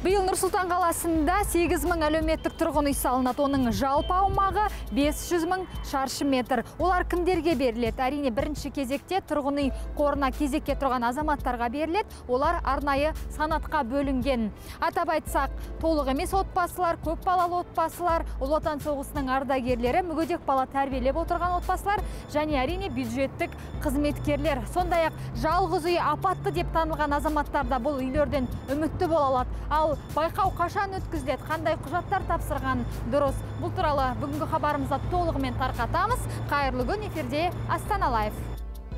Биыл Нұрсұлтан қаласында 8 мың әлеуметтік тұрғын үй салынады. Оның жалпы аумағы 500 мың шаршы метр. Олар кімдерге беріледі? Әрине бірінші кезекте тұрғын үй қорына кезекке тұрған азаматтарға беріледі. Олар арнайы санатқа бөлінген. Атап айтсақ, толық емес отбасылар, көп балалы отбасылар, Ұлы Отан соғысының ардагерлері, мүгедек бала тәрбиелеп отырған отбасылар және әрине бюджеттік қызметкерлер. Сондай-ақ жалғыз үй апатты деп танылған азаматтар да бұл үйлерден үмітті бола алады. Ал байқау қашан өткізіледі, қандай құжаттар тапсырған дұрыс. Бұл туралы бүгінгі хабарымызда толығымен тарқатамыз. Қайырлы күн эфирде Астана Лайф.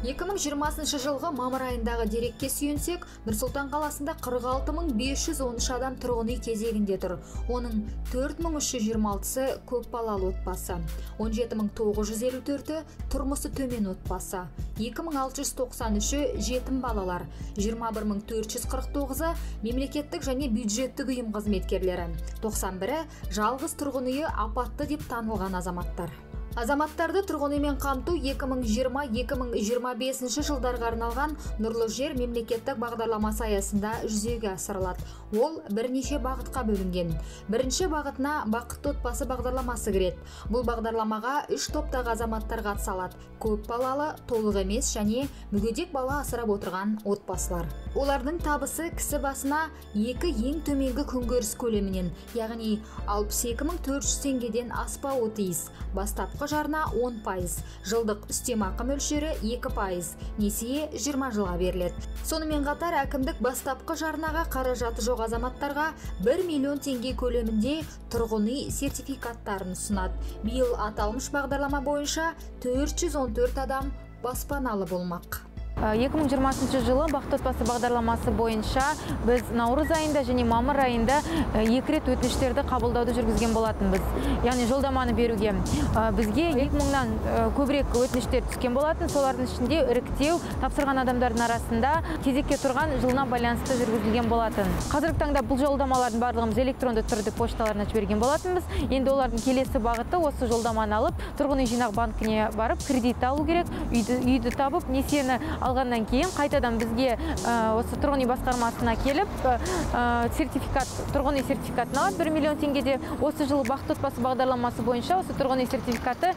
2020 жылғы мамыр айындағы дерекке сүйенсек, Нұрсұлтан қаласында 46513 адам тұрғын үй кезегінде тұр. Оның 4326-сы көп балалы отбасы, 17954-і тұрмысы төмен отбасы, 2693-і жетім балалар, 21449-і мемлекеттік және бюджеттік ұйым қызметкерлері, 91-і жалғыз тұрғын үйі апатты деп танылған азаматтар. Азаматтарды тұрғын үймен қамту 2020-2025 жылдарға арналған нұрлы жер мемлекеттік бағдарламасы аясында жүзеге асырылады. Ол бірнеше бағытқа бөлінген. Бірінші бағытына бақытты отбасы бағдарламасы кіреді. Бұл бағдарламаға үш топтағы азаматтар қатыса. Көп балалы, толық емес және мүгедек бала асырап отырған отбасылар. Олардың табысы кісі басына екі ең төменгі күнкөріс көлемінен, яғни 62400 теңгеден аспауы тиіс. Бастапқы жарна 10 пайыз, жылдық үстемақы мөлшері 2 пайыз, несие 20 жылға беріледі. Сонымен қатар әкімдік бастапқы жарнаға қаражаты жоқ азаматтарға 1 миллион теңге көлемінде тұрғын үй сертификаттарын ұсынады. Биыл аталмыш бағдарлама бойынша 414 адам баспаналы болмақ. 2020 жылы бақытты отбасы бағдарламасы бойынша біз наурыз айында және мамыр айында екі рет өтініштерді қабылдауды жүргізген болатынбыз. Яғни жолдаманы беруге бізге 2000-нан көбірек өтініштер түскен болатын. Солардың ішінде іріктеу тапсырған адамдардың арасында кезекке тұрған жылына байланысты жүргізілген болатын. Қазіргі таңда бұл жолдамалардың барлығымыз электронды түрде пошталарына жіберген болатынбыз. Енді олардың келесі бағыты осы жолдаманы алып тұрғын үй жинақ банкіне барып кредит алу керек үйді, үйді табып несиені алғаннан кейін қайтадан бізге осы тұрғын үй басқармасына келіп сертификат тұрғын үй сертификатын алады бір миллион теңгеде осы жылы бақытты отбасы бағдарламасы бойынша осы тұрғын үй сертификаты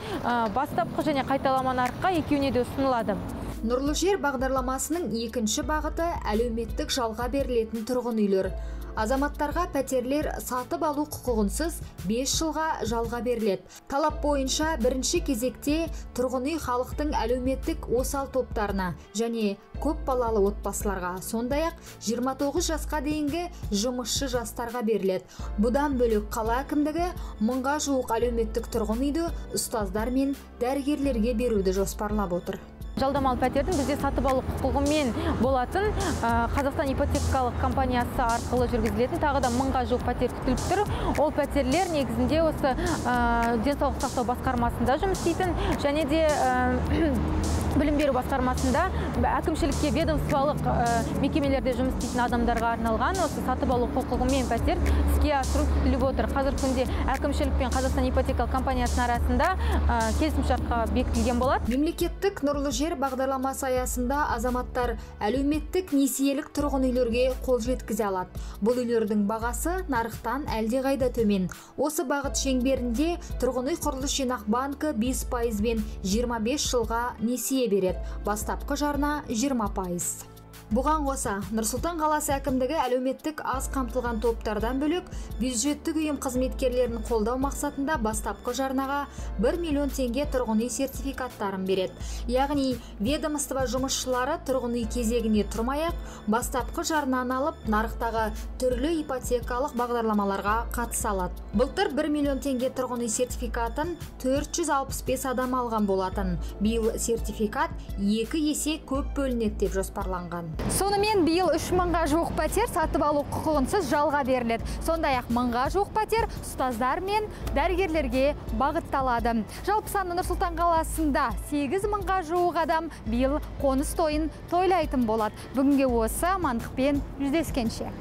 бастапқы және қайталама нарыққа екеуіне де ұсынылады. Нұрлы жер бағдарламасының екінші бағыты әлеуметтік жалға берілетін тұрғын үйлер. Азаматтарға пәтерлер сатып алу құқығынсыз 5 жылға жалға беріледі. Талап бойынша бірінші кезекте тұрғын үй халықтың әлеуметтік осал топтарына және көп балалы отбасыларға сондай ақ 29 жасқа дейінгі жұмысшы жастарға беріледі. Бұдан бөлек қала әкімдігі мыңға жуық әлеуметтік тұрғын үйді ұстаздар мен дәрігерлерге беруді жоспарлап отыр. Жалдамалы пәтердің бізде сатып алу құқығымен болатын қазақстан ипотекалық компаниясы арқылы жүргізілетін тағы да мыңға жуық пәтер күтіліп тұр. Ол пәтерлер негізінде осы денсаулық сақтау басқармасында жұмыс істейтін және де білім беру басқармасында әкімшілікке ведомстволық мекемелерде жұмыс істейтін адамдарға арналған осы сатып алу құқығымен пәтер іске асыру күтіліп отыр. Қазіргі күнде әкімшілік пен қазақстан ипотекалық компаниясының арасында келісімшартқа бекітілген болады мемлекеттік нұрлы жер бағдарламасы аясында азаматтар әлеуметтік несиелік тұрғын үйлерге қол жеткізе алады. Бұл үйлердің бағасы нарықтан әлдеқайда төмен. Осы бағыт шеңберінде тұрғын үй құрылыс жинақ банкі 5 пайызбен 25 жылға несие береді. Бастапқы жарна 20 пайыз. Бұған қоса нұрсұлтан қаласы әкімдігі әлеуметтік аз қамтылған топтардан бөлек бюджеттік ұйым қызметкерлерін қолдау мақсатында бастапқы жарнаға 1 миллион теңге тұрғын үй сертификаттарын береді. Яғни ведомство жұмысшылары тұрғын үй кезегіне тұрмай ақ бастапқы жарнаны алып нарықтағы түрлі ипотекалық бағдарламаларға қатыса алады. Былтыр 1 миллион теңге тұрғын үй сертификатын 465 адам алған болатын. Биыл сертификат екі есе көп бөлінеді деп жоспарланған. Сонымен биыл үш мыңға жуық пәтер сатып алу құқығынсыз жалға беріледі. Сондай ақ мыңға жуық пәтер ұстаздар мен дәрігерлерге бағытталады. Жалпы саны нұр сұлтан қаласында сегіз мыңға жуық адам биыл қоныс тойын тойлайтын болады. Бүгінге осы амандықпен жүздескенше.